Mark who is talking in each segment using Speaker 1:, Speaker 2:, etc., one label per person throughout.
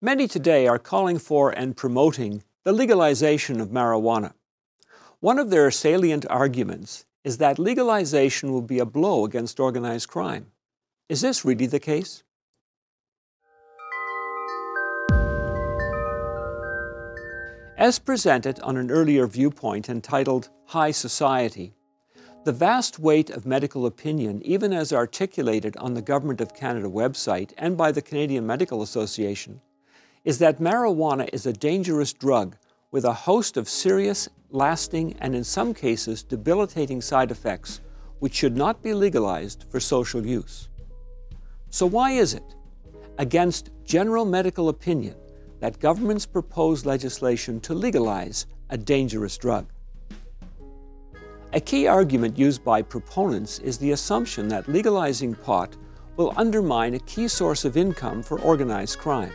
Speaker 1: Many today are calling for and promoting the legalization of marijuana. One of their salient arguments is that legalization will be a blow against organized crime. Is this really the case? As presented on an earlier viewpoint entitled High Society, the vast weight of medical opinion, even as articulated on the Government of Canada website and by the Canadian Medical Association, is that marijuana is a dangerous drug with a host of serious, lasting, and in some cases debilitating side effects which should not be legalized for social use. So, why is it, against general medical opinion, that governments propose legislation to legalize a dangerous drug? A key argument used by proponents is the assumption that legalizing pot will undermine a key source of income for organized crime.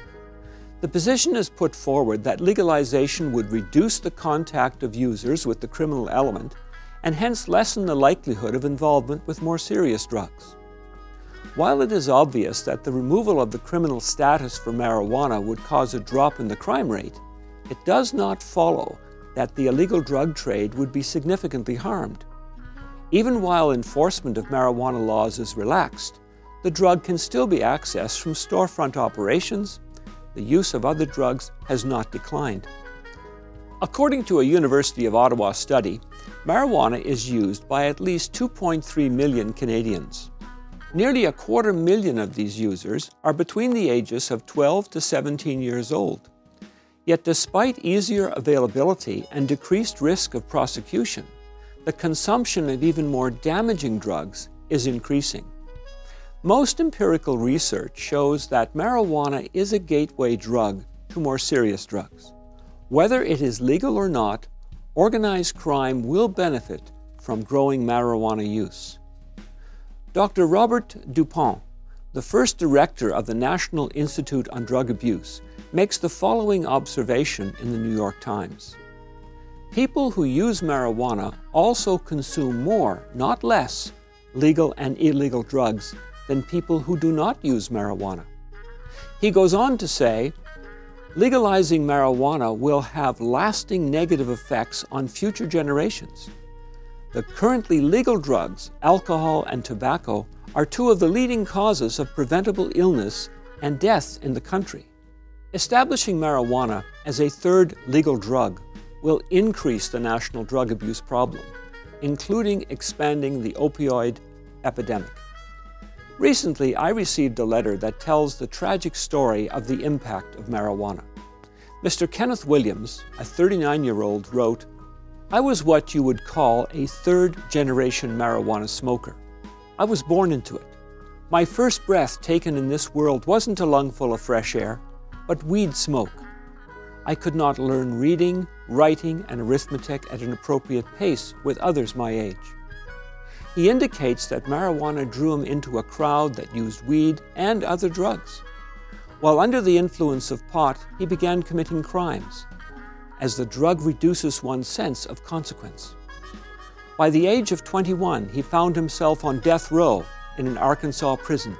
Speaker 1: The position is put forward that legalization would reduce the contact of users with the criminal element and hence lessen the likelihood of involvement with more serious drugs. While it is obvious that the removal of the criminal status for marijuana would cause a drop in the crime rate, it does not follow that the illegal drug trade would be significantly harmed. Even while enforcement of marijuana laws is relaxed, the drug can still be accessed from storefront operations the use of other drugs has not declined. According to a University of Ottawa study, marijuana is used by at least 2.3 million Canadians. Nearly a quarter million of these users are between the ages of 12 to 17 years old. Yet despite easier availability and decreased risk of prosecution, the consumption of even more damaging drugs is increasing. Most empirical research shows that marijuana is a gateway drug to more serious drugs. Whether it is legal or not, organized crime will benefit from growing marijuana use. Dr. Robert DuPont, the first director of the National Institute on Drug Abuse, makes the following observation in the New York Times. People who use marijuana also consume more, not less, legal and illegal drugs than people who do not use marijuana. He goes on to say, legalizing marijuana will have lasting negative effects on future generations. The currently legal drugs, alcohol and tobacco, are two of the leading causes of preventable illness and death in the country. Establishing marijuana as a third legal drug will increase the national drug abuse problem, including expanding the opioid epidemic. Recently, I received a letter that tells the tragic story of the impact of marijuana. Mr. Kenneth Williams, a 39 year old, wrote, I was what you would call a third generation marijuana smoker. I was born into it. My first breath taken in this world wasn't a lungful of fresh air, but weed smoke. I could not learn reading, writing, and arithmetic at an appropriate pace with others my age. He indicates that marijuana drew him into a crowd that used weed and other drugs. While under the influence of pot, he began committing crimes, as the drug reduces one's sense of consequence. By the age of 21, he found himself on death row in an Arkansas prison,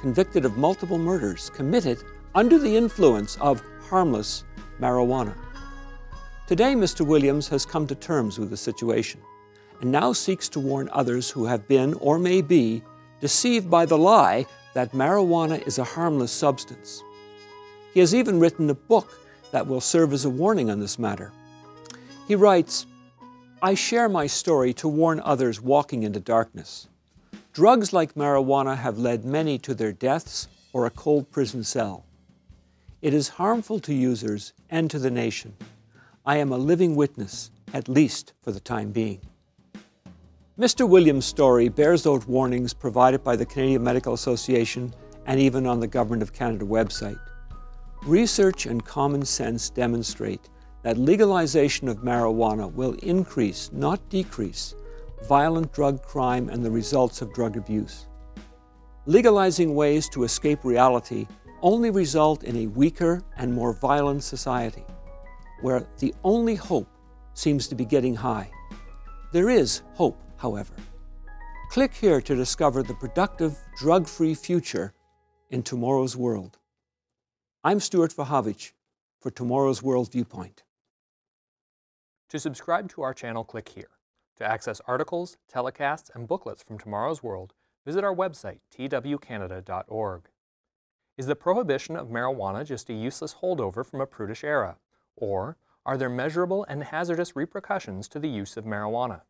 Speaker 1: convicted of multiple murders committed under the influence of harmless marijuana. Today, Mr. Williams has come to terms with the situation and now seeks to warn others who have been or may be deceived by the lie that marijuana is a harmless substance. He has even written a book that will serve as a warning on this matter. He writes, I share my story to warn others walking into darkness. Drugs like marijuana have led many to their deaths or a cold prison cell. It is harmful to users and to the nation. I am a living witness, at least for the time being. Mr. Williams' story bears out warnings provided by the Canadian Medical Association and even on the Government of Canada website. Research and common sense demonstrate that legalization of marijuana will increase, not decrease, violent drug crime and the results of drug abuse. Legalizing ways to escape reality only result in a weaker and more violent society, where the only hope seems to be getting high. There is hope however. Click here to discover the productive, drug free future in tomorrow's world. I'm Stuart Wachowicz for Tomorrow's World Viewpoint.
Speaker 2: To subscribe to our channel, click here. To access articles, telecasts, and booklets from Tomorrow's World, visit our website, twcanada.org. Is the prohibition of marijuana just a useless holdover from a prudish era? Or are there measurable and hazardous repercussions to the use of marijuana?